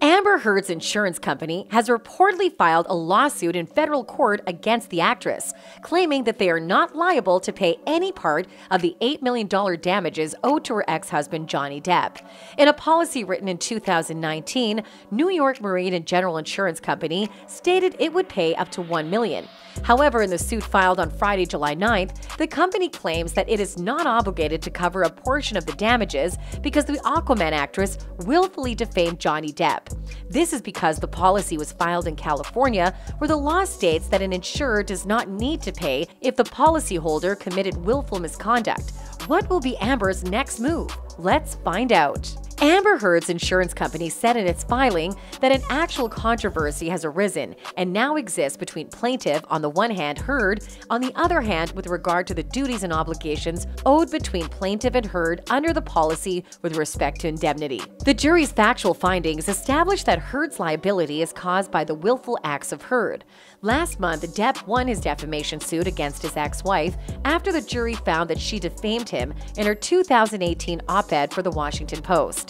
e Amber Heard's insurance company has reportedly filed a lawsuit in federal court against the actress, claiming that they are not liable to pay any part of the $8 million damages owed to her ex husband Johnny Depp. In a policy written in 2019, New York Marine and General Insurance Company stated it would pay up to 1 million. However, in the suit filed on Friday, July 9th, the company claims that it is not obligated to cover a portion of the damages because the Aquaman actress willfully defamed Johnny Depp. This is because the policy was filed in California, where the law states that an insurer does not need to pay if the policyholder committed willful misconduct. What will be Amber's next move? Let's find out. Amber Heard's insurance company said in its filing that an actual controversy has arisen and now exists between plaintiff on the one hand Heard, on the other hand with regard to the duties and obligations owed between plaintiff and Heard under the policy with respect to indemnity. The jury's factual findings established that Heard's liability is caused by the willful acts of Heard. Last month, Depp won his defamation suit against his ex-wife after the jury found that she defamed him in her 2018 op-ed for the Washington Post.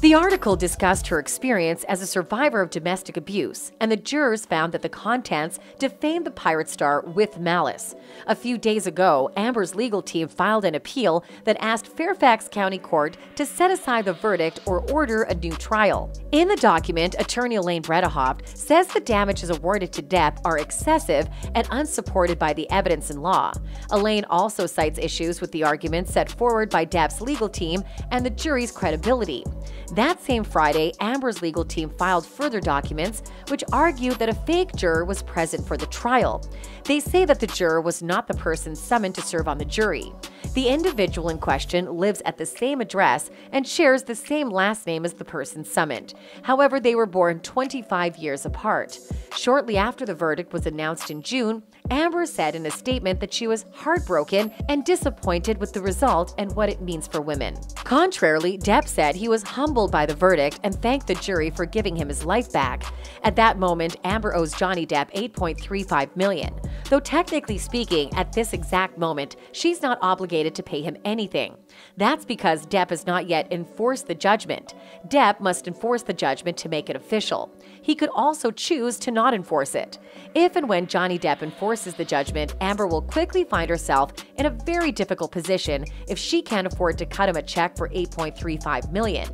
The article discussed her experience as a survivor of domestic abuse, and the jurors found that the contents defamed the pirate star with malice. A few days ago, Amber's legal team filed an appeal that asked Fairfax County Court to set aside the verdict or order a new trial. In the document, attorney Elaine Bredehoft says the damages awarded to Depp are excessive and unsupported by the evidence in law. Elaine also cites issues with the arguments set forward by Depp's legal team and the jury's credibility. That same Friday, Amber's legal team filed further documents which argued that a fake juror was present for the trial. They say that the juror was not the person summoned to serve on the jury. The individual in question lives at the same address and shares the same last name as the person summoned. However, they were born 25 years apart. Shortly after the verdict was announced in June, Amber said in a statement that she was heartbroken and disappointed with the result and what it means for women. Contrarily, Depp said he was humbled by the verdict and thanked the jury for giving him his life back. At that moment, Amber owes Johnny Depp 8.35 million. Though technically speaking, at this exact moment, she's not obligated to pay him anything. That's because Depp has not yet enforced the judgment. Depp must enforce the judgment to make it official. He could also choose to not enforce it. If and when Johnny Depp enforces the judgment, Amber will quickly find herself in a very difficult position if she can't afford to cut him a check for 8.35 million.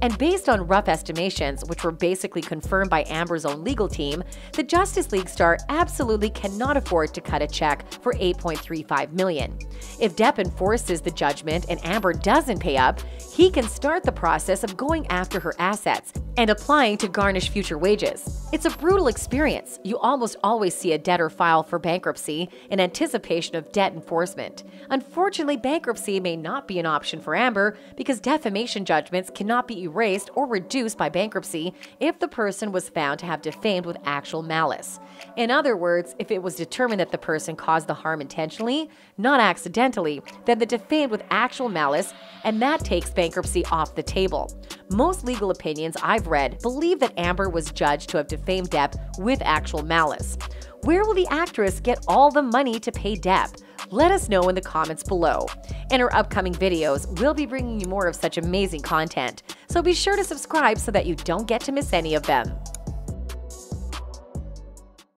And based on rough estimations, which were basically confirmed by Amber's own legal team, the Justice League star absolutely cannot afford to cut a check for 8.35 million. If Depp enforces the judgment and Amber doesn't pay up, he can start the process of going after her assets and applying to garnish future wages. It's a brutal experience. You almost always see a debtor file for bankruptcy in anticipation of debt enforcement. Unfortunately, bankruptcy may not be an option for Amber because defamation judgments cannot be erased or reduced by bankruptcy if the person was found to have defamed with actual malice. In other words, if it was determined that the person caused the harm intentionally, not accidentally, then the defamed with actual malice, and that takes bankruptcy off the table. Most legal opinions I've read believe that Amber was judged to have defamed Depp with actual malice. Where will the actress get all the money to pay Depp? Let us know in the comments below. In our upcoming videos, we'll be bringing you more of such amazing content, so be sure to subscribe so that you don't get to miss any of them.